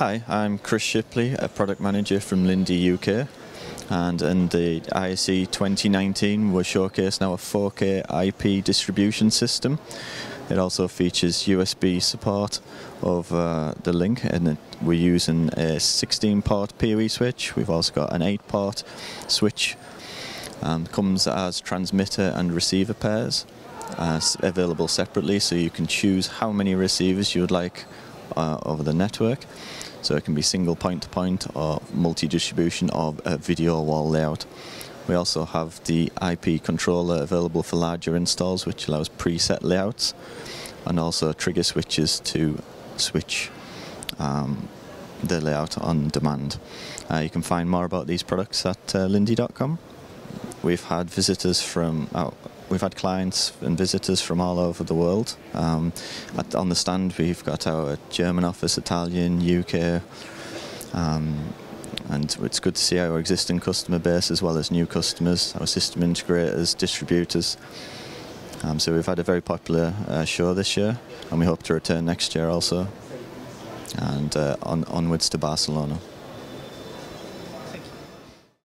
Hi, I'm Chris Shipley, a product manager from Lindy UK. And in the ISE 2019, we're showcasing our 4K IP distribution system. It also features USB support of uh, the link, and we're using a 16 port PoE switch. We've also got an 8 port switch. Comes as transmitter and receiver pairs, uh, available separately, so you can choose how many receivers you would like uh, over the network. So it can be single point to point or multi-distribution or a video wall layout. We also have the IP controller available for larger installs which allows preset layouts and also trigger switches to switch um, the layout on demand. Uh, you can find more about these products at uh, lindy.com. We've had visitors from oh, we've had clients and visitors from all over the world. Um, at, on the stand, we've got our German office, Italian, UK, um, and it's good to see our existing customer base as well as new customers, our system integrators, distributors. Um, so we've had a very popular uh, show this year, and we hope to return next year also, and uh, on, onwards to Barcelona.